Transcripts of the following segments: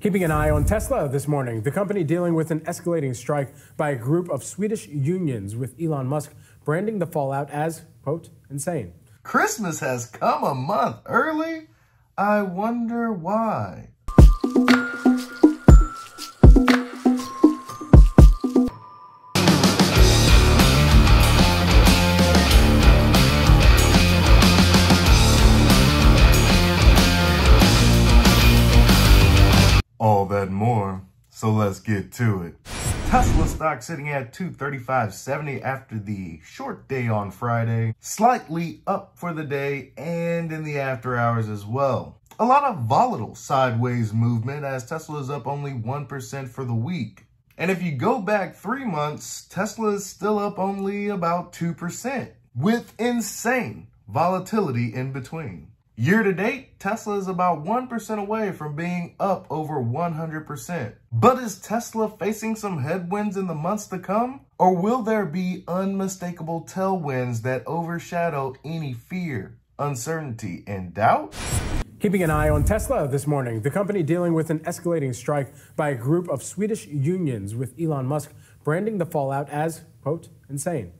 Keeping an eye on Tesla this morning, the company dealing with an escalating strike by a group of Swedish unions with Elon Musk branding the fallout as, quote, insane. Christmas has come a month early? I wonder why. So let's get to it. Tesla stock sitting at 235.70 after the short day on Friday, slightly up for the day and in the after hours as well. A lot of volatile sideways movement as Tesla is up only 1% for the week. And if you go back three months, Tesla is still up only about 2% with insane volatility in between. Year to date, Tesla is about 1% away from being up over 100%. But is Tesla facing some headwinds in the months to come? Or will there be unmistakable tailwinds that overshadow any fear, uncertainty, and doubt? Keeping an eye on Tesla this morning, the company dealing with an escalating strike by a group of Swedish unions with Elon Musk branding the fallout as, quote, insane.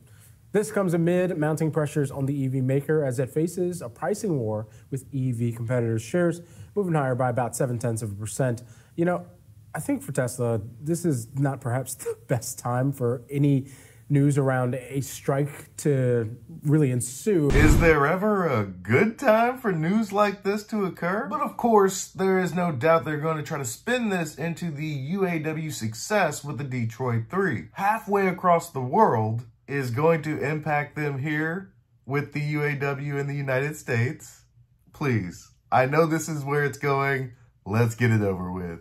This comes amid mounting pressures on the EV maker as it faces a pricing war with EV competitors' shares moving higher by about seven tenths of a percent. You know, I think for Tesla, this is not perhaps the best time for any news around a strike to really ensue. Is there ever a good time for news like this to occur? But of course, there is no doubt they're going to try to spin this into the UAW success with the Detroit 3. Halfway across the world, is going to impact them here with the UAW in the United States. Please, I know this is where it's going. Let's get it over with.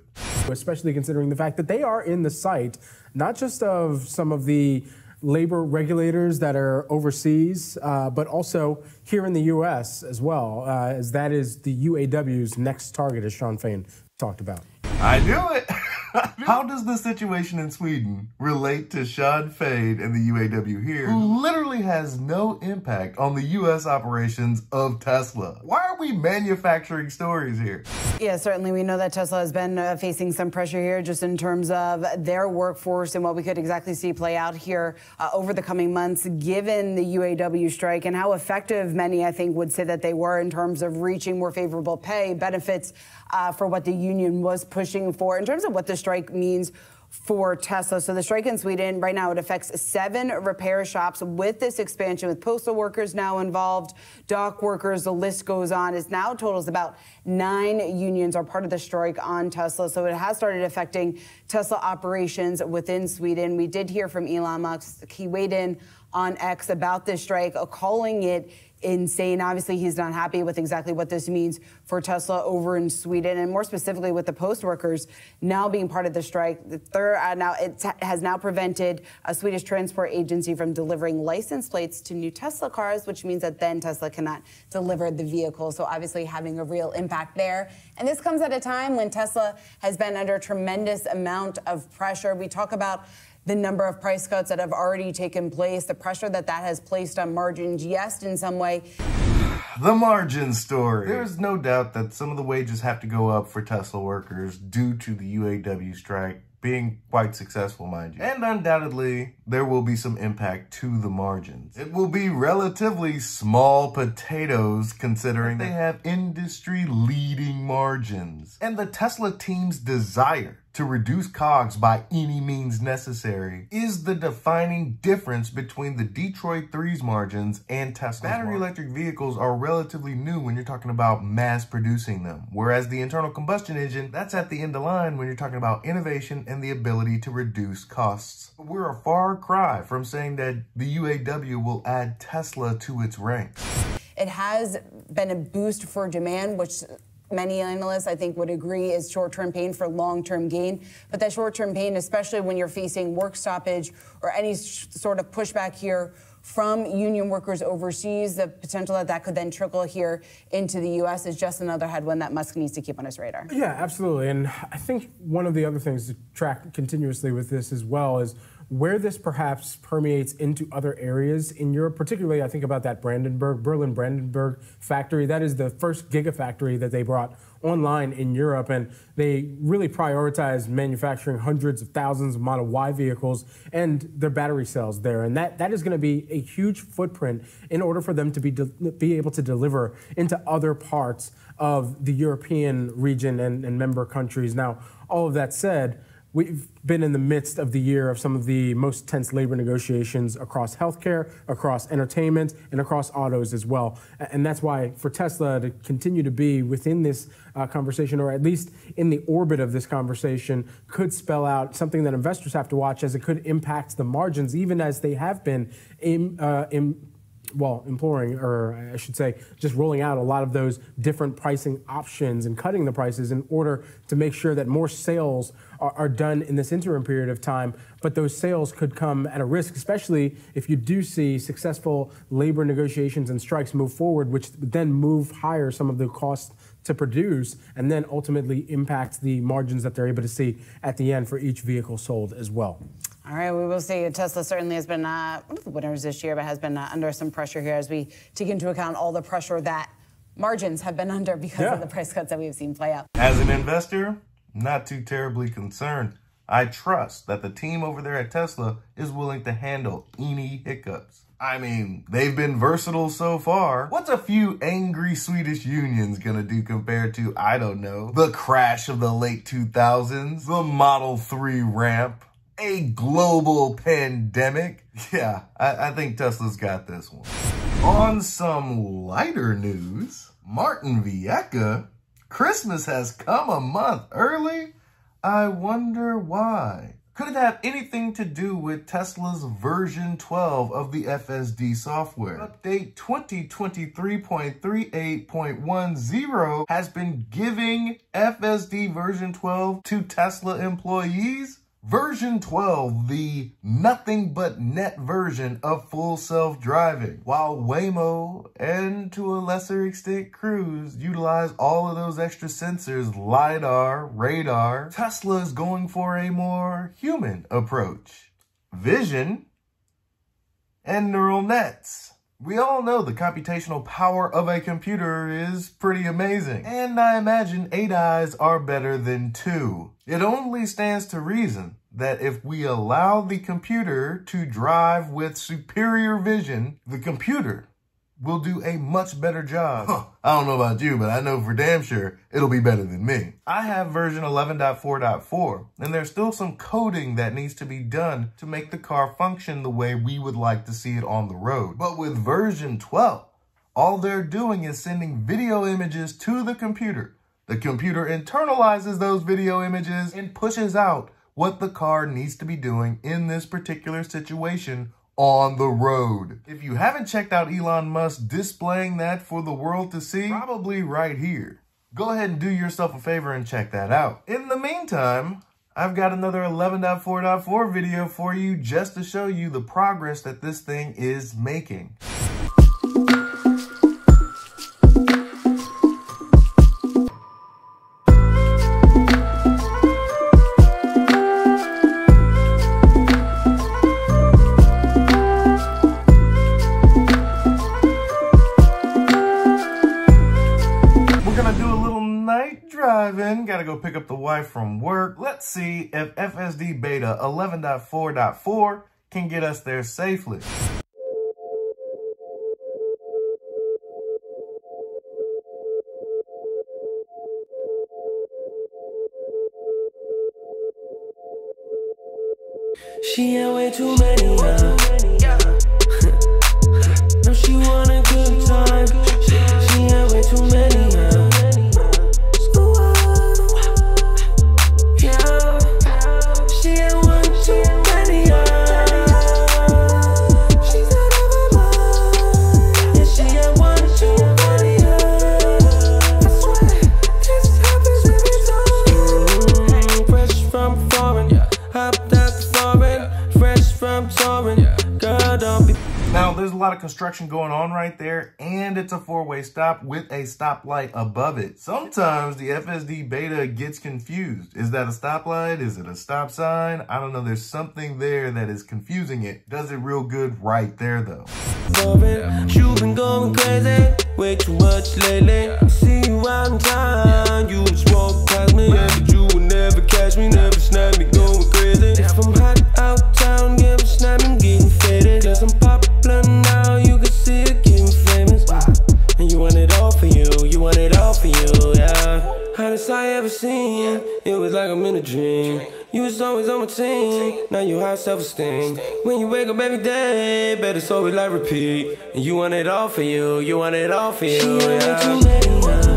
Especially considering the fact that they are in the sight, not just of some of the labor regulators that are overseas, uh, but also here in the U.S. as well, uh, as that is the UAW's next target, as Shawn Fain talked about. I knew it. How does the situation in Sweden relate to Shawn Fain and the UAW here, who literally has no impact on the U.S. operations of Tesla? Why are we manufacturing stories here? Yeah, certainly. We know that Tesla has been uh, facing some pressure here just in terms of their workforce and what we could exactly see play out here uh, over the coming months, given the UAW strike and how effective many, I think, would say that they were in terms of reaching more favorable pay, benefits uh, for what the union was pushing for. In terms of what the strike means for Tesla. So the strike in Sweden right now it affects seven repair shops with this expansion with postal workers now involved, dock workers, the list goes on. It now totals about nine unions are part of the strike on Tesla. So it has started affecting Tesla operations within Sweden. We did hear from Elon Musk. He weighed in on X about this strike, calling it insane. Obviously, he's not happy with exactly what this means for Tesla over in Sweden, and more specifically with the post workers now being part of the strike. The third, uh, now it has now prevented a Swedish transport agency from delivering license plates to new Tesla cars, which means that then Tesla cannot deliver the vehicle. So obviously, having a real impact there. And this comes at a time when Tesla has been under a tremendous amount of pressure. We talk about the number of price cuts that have already taken place, the pressure that that has placed on margins, yes, in some way. The margin story. There's no doubt that some of the wages have to go up for Tesla workers due to the UAW strike being quite successful, mind you. And undoubtedly, there will be some impact to the margins. It will be relatively small potatoes considering they have industry leading margins. And the Tesla team's desire to reduce COGS by any means necessary is the defining difference between the Detroit 3's margins and Tesla's Battery electric vehicles are relatively new when you're talking about mass producing them, whereas the internal combustion engine, that's at the end of the line when you're talking about innovation and the ability to reduce costs. We're a far cry from saying that the UAW will add Tesla to its ranks. It has been a boost for demand, which many analysts, I think, would agree is short term pain for long term gain. But that short term pain, especially when you're facing work stoppage or any sort of pushback here from union workers overseas, the potential that that could then trickle here into the U.S. is just another headwind that Musk needs to keep on his radar. Yeah, absolutely. And I think one of the other things to track continuously with this as well is where this perhaps permeates into other areas in Europe, particularly I think about that Brandenburg, Berlin Brandenburg factory. That is the first gigafactory that they brought online in Europe, and they really prioritize manufacturing hundreds of thousands of Model Y vehicles and their battery cells there. And that, that is going to be a huge footprint in order for them to be, be able to deliver into other parts of the European region and, and member countries. Now, all of that said, We've been in the midst of the year of some of the most tense labor negotiations across healthcare, across entertainment, and across autos as well. And that's why for Tesla to continue to be within this uh, conversation, or at least in the orbit of this conversation, could spell out something that investors have to watch as it could impact the margins, even as they have been in, uh, in well, imploring, or I should say, just rolling out a lot of those different pricing options and cutting the prices in order to make sure that more sales are, are, done in this interim period of time. But those sales could come at a risk, especially if you do see successful labor negotiations and strikes move forward, which then move higher some of the costs to produce and then ultimately impact the margins that they're able to see at the end for each vehicle sold as well. All right, we will see. Tesla certainly has been uh, one of the winners this year, but has been uh, under some pressure here as we take into account all the pressure that margins have been under because yeah. of the price cuts that we've seen play out. As an investor, not too terribly concerned. I trust that the team over there at Tesla is willing to handle any hiccups. I mean, they've been versatile so far. What's a few angry Swedish unions gonna do compared to, I don't know, the crash of the late 2000s, the Model 3 ramp, a global pandemic. Yeah, I, I think Tesla's got this one. On some lighter news, Martin Viecha, Christmas has come a month early. I wonder why. Could it have anything to do with Tesla's version 12 of the FSD software? Update 2023.38.10 has been giving FSD version 12 to Tesla employees? Version 12, the nothing but net version of full self-driving, while Waymo and to a lesser extent Cruise utilize all of those extra sensors, LiDAR, radar, Tesla is going for a more human approach. Vision and neural nets. We all know the computational power of a computer is pretty amazing, and I imagine eight eyes are better than two. It only stands to reason that if we allow the computer to drive with superior vision, the computer will do a much better job. Huh. I don't know about you, but I know for damn sure it'll be better than me. I have version 11.4.4, and there's still some coding that needs to be done to make the car function the way we would like to see it on the road. But with version 12, all they're doing is sending video images to the computer. The computer internalizes those video images and pushes out what the car needs to be doing in this particular situation on the road. If you haven't checked out Elon Musk displaying that for the world to see, probably right here. Go ahead and do yourself a favor and check that out. In the meantime, I've got another 11.4.4 video for you just to show you the progress that this thing is making. Gotta go pick up the wife from work. Let's see if FSD Beta 11.4.4 can get us there safely. She had way too many, uh. no, she want construction going on right there, and it's a four-way stop with a stoplight above it. Sometimes the FSD Beta gets confused. Is that a stoplight? Is it a stop sign? I don't know. There's something there that is confusing it. Does it real good right there, though. You've been going crazy way too much lately. See you out in you walk past me, yeah, but you would never catch me, never snap me going crazy. If I'm hot like I'm in a dream. You was always on my team, now you high self-esteem. When you wake up every day, better so it like repeat. And you want it all for you, you want it all for you, yeah. Now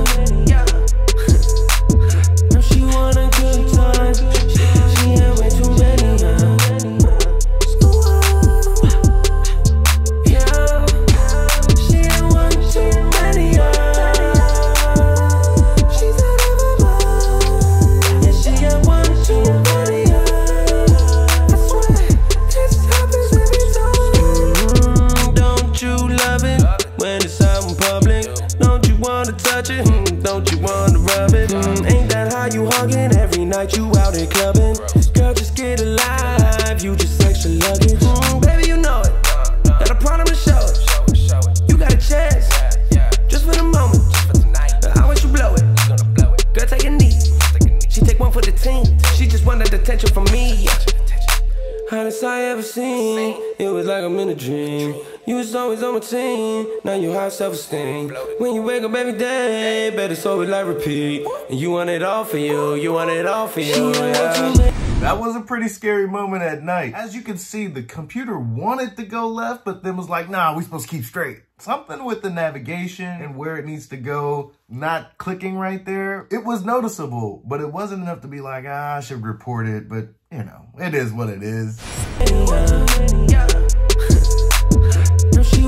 seen. It was like I'm in a dream. You was always on my team. Now you high self-esteem. When you wake up every day, better so it like repeat. And you want it all for you. You want it all for you. Yeah. That was a pretty scary moment at night. As you can see, the computer wanted to go left, but then was like, nah, we supposed to keep straight. Something with the navigation and where it needs to go, not clicking right there. It was noticeable, but it wasn't enough to be like, ah, I should report it. But, you know, it is what it is. Now she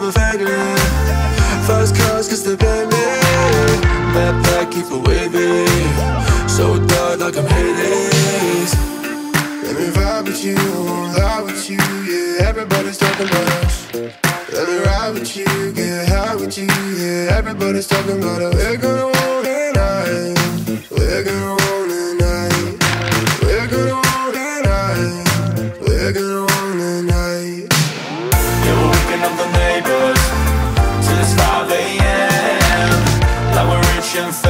never fading. Fast cars cause me. Mad back keep it wavy. So dark like I'm Hades. Let me vibe with you, lie with you, yeah. Everybody's talking about us. Let me ride with you, get high with you, yeah. Everybody's talking about us. We're gonna want it. We're gonna Like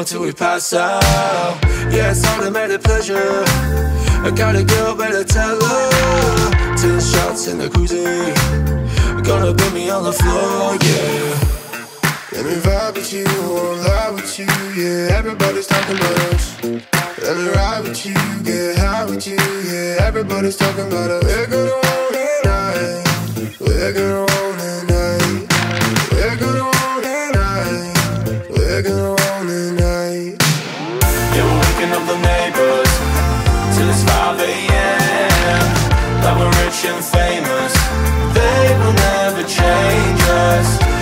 Keep till we pass out. Yeah, it's automatic pleasure. I got a girl, better tell her. Ten shots in the cruising. Gonna put me on the floor, yeah. Let me vibe with you, lie with you, yeah. Everybody's talking about us. Let me ride with you, get high with you, yeah. Everybody's talking about us. We're gonna want it. We're gonna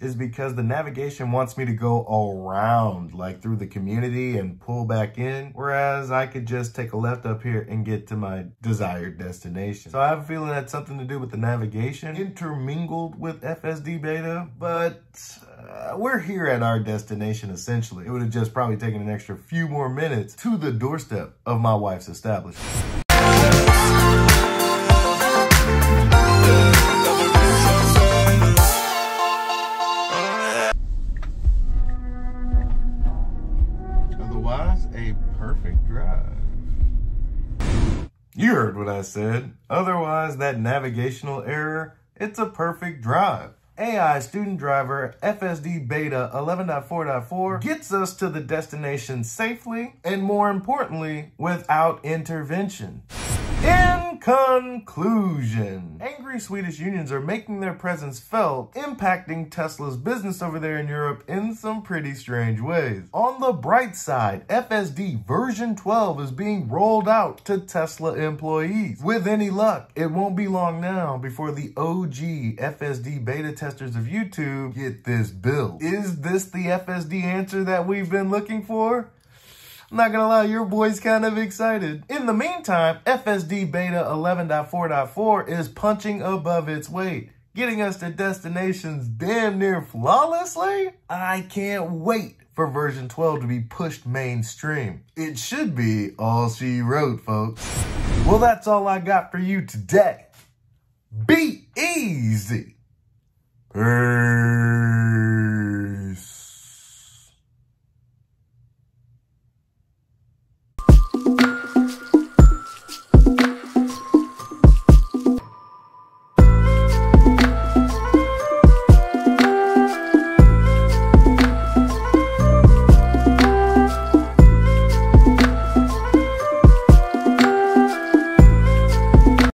is because the navigation wants me to go around, like through the community and pull back in, whereas I could just take a left up here and get to my desired destination. So I have a feeling that's something to do with the navigation intermingled with FSD beta, but uh, we're here at our destination essentially. It would have just probably taken an extra few more minutes to the doorstep of my wife's establishment. You heard what I said. Otherwise, that navigational error, it's a perfect drive. AI student driver FSD beta 11.4.4 gets us to the destination safely and more importantly, without intervention. Conclusion, angry Swedish unions are making their presence felt, impacting Tesla's business over there in Europe in some pretty strange ways. On the bright side, FSD version 12 is being rolled out to Tesla employees. With any luck, it won't be long now before the OG FSD beta testers of YouTube get this build. Is this the FSD answer that we've been looking for? I'm not gonna lie, your boy's kind of excited. In the meantime, FSD Beta 11.4.4 is punching above its weight, getting us to destinations damn near flawlessly. I can't wait for version 12 to be pushed mainstream. It should be all she wrote, folks. Well, that's all I got for you today. Be easy. Peace.